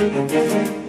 Música